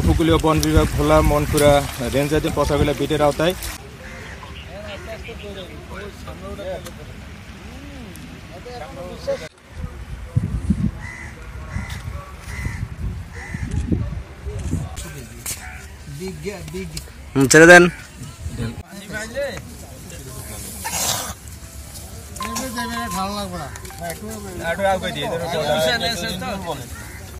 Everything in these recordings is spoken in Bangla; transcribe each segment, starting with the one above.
উপকূলীয় বন বিভাগ ভোলা মনপুরা রেঞ্জাদিন পচাগুলা বিটের আওতায়। হুম, ছেড়ে দেন।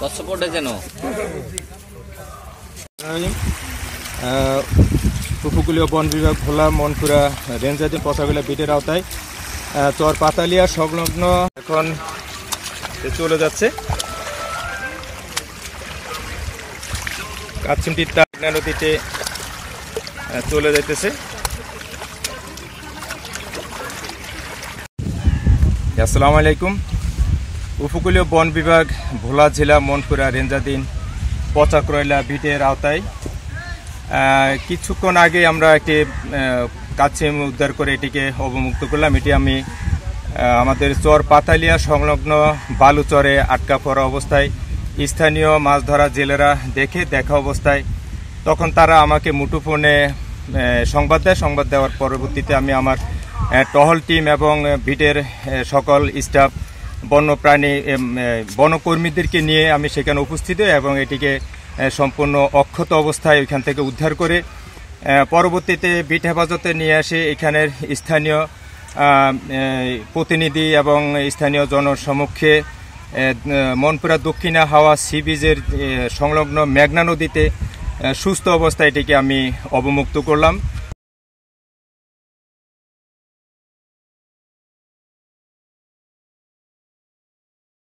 কষ্টপটে যেন? উপকূলীয় বন বিভাগ ভোলা মনপুরা রেঞ্জাদিন পচাগুলা বিটের আওতায় আহ, চর পাতালিয়া সংলগ্ন এখন চলে যাচ্ছে। কাছিমটির টাকনা নদীতে চলে যাইতেছে। আসসালামু আলাইকুম। উপকূলীয় বন বিভাগ, ভোলা জেলা, মনপুরা, রেঞ্জাদিন, পচাক্রয়লা বিটের আওতায়। কিছুক্ষণ আগে আমরা একটি কাছিম উদ্ধার করে এটিকে অবমুক্ত করলাম। এটি আমি আমাদের চর পাতালিয়া সংলগ্ন বালুচরে আটকা পড়া অবস্থায় স্থানীয় মাছ ধরা জেলেরা দেখে দেখা অবস্থায় তখন তারা আমাকে মুঠোফোনে সংবাদ দেয়। সংবাদ দেওয়ার পরবর্তীতে আমি আমার টহল টিম এবং ভিটের সকল স্টাফ, বন্যপ্রাণী বনকর্মীদেরকে নিয়ে আমি সেখানে উপস্থিত এবং এটিকে সম্পূর্ণ অক্ষত অবস্থায় ওইখান থেকে উদ্ধার করে পরবর্তীতে বিট হেফাজতে নিয়ে আসে এখানের স্থানীয় প্রতিনিধি এবং স্থানীয় জনসমক্ষে মনপুরা দক্ষিণা হাওয়া সি বিচের সংলগ্ন মেঘনা নদীতে সুস্থ অবস্থায় এটিকে আমি অবমুক্ত করলাম।